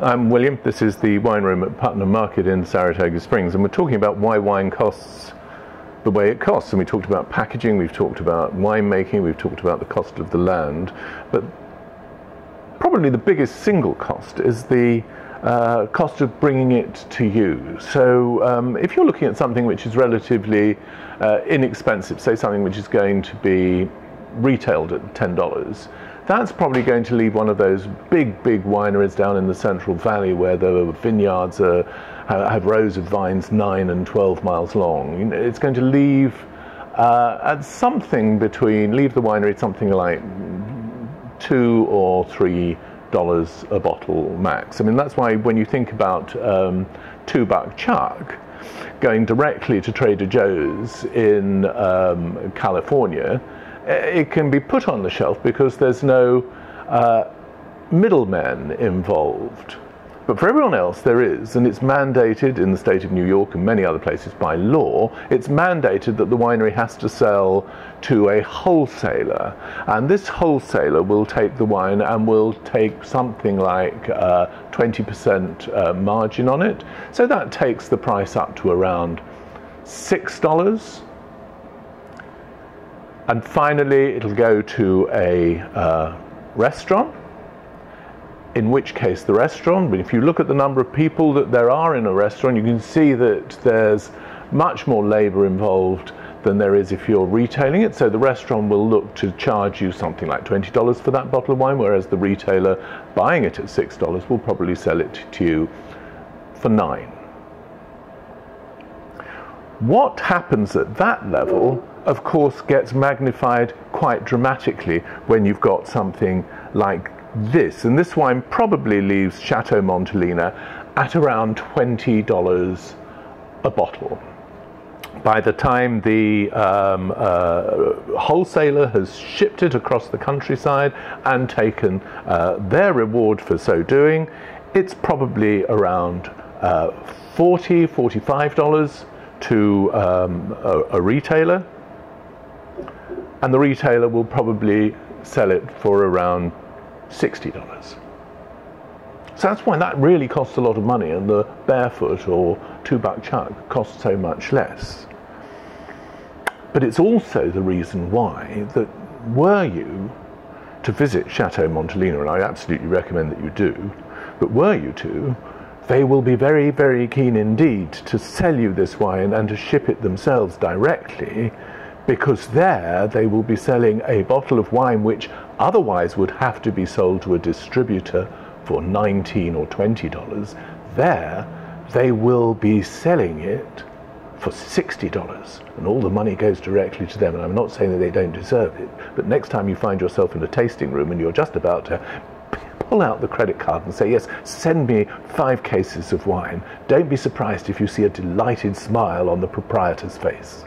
I'm William. This is the wine room at Putnam Market in Saratoga Springs, and we're talking about why wine costs the way it costs. And we talked about packaging, we've talked about winemaking, we've talked about the cost of the land, but probably the biggest single cost is the uh, cost of bringing it to you. So um, if you're looking at something which is relatively uh, inexpensive, say something which is going to be retailed at $10, that's probably going to leave one of those big, big wineries down in the Central Valley where the vineyards are, have rows of vines 9 and 12 miles long. It's going to leave uh, at something between, leave the winery something like two or three dollars a bottle max. I mean, that's why when you think about um, two buck chuck going directly to Trader Joe's in um, California, it can be put on the shelf because there's no uh, middlemen involved. But for everyone else, there is, and it's mandated in the state of New York and many other places by law, it's mandated that the winery has to sell to a wholesaler. And this wholesaler will take the wine and will take something like uh, 20% uh, margin on it. So that takes the price up to around $6 and finally, it'll go to a uh, restaurant, in which case the restaurant, but if you look at the number of people that there are in a restaurant, you can see that there's much more labor involved than there is if you're retailing it. So the restaurant will look to charge you something like $20 for that bottle of wine, whereas the retailer buying it at $6 will probably sell it to you for nine. What happens at that level of course, gets magnified quite dramatically when you've got something like this. And this wine probably leaves Chateau Montelena at around $20 a bottle. By the time the um, uh, wholesaler has shipped it across the countryside and taken uh, their reward for so doing, it's probably around uh, $40, $45 to um, a, a retailer and the retailer will probably sell it for around $60. So that's why that really costs a lot of money, and the barefoot or two buck chuck costs so much less. But it's also the reason why that were you to visit Chateau Montelena, and I absolutely recommend that you do, but were you to, they will be very, very keen indeed to sell you this wine and to ship it themselves directly because there they will be selling a bottle of wine which otherwise would have to be sold to a distributor for 19 or 20 dollars. There they will be selling it for $60 and all the money goes directly to them. And I'm not saying that they don't deserve it but next time you find yourself in a tasting room and you're just about to pull out the credit card and say yes send me five cases of wine don't be surprised if you see a delighted smile on the proprietor's face